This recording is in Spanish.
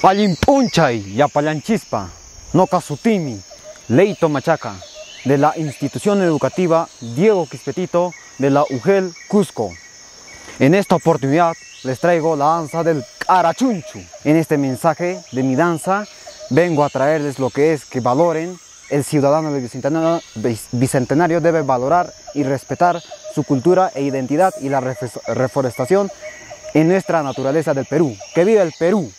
Payimpunchay, Yapalanchispa, Nocasutimi, Leito Machaca, de la institución educativa Diego Quispetito de la UGEL Cusco. En esta oportunidad les traigo la danza del Carachunchu. En este mensaje de mi danza vengo a traerles lo que es que valoren el ciudadano del bicentenario, bicentenario debe valorar y respetar su cultura e identidad y la reforestación en nuestra naturaleza del Perú. ¡Que viva el Perú!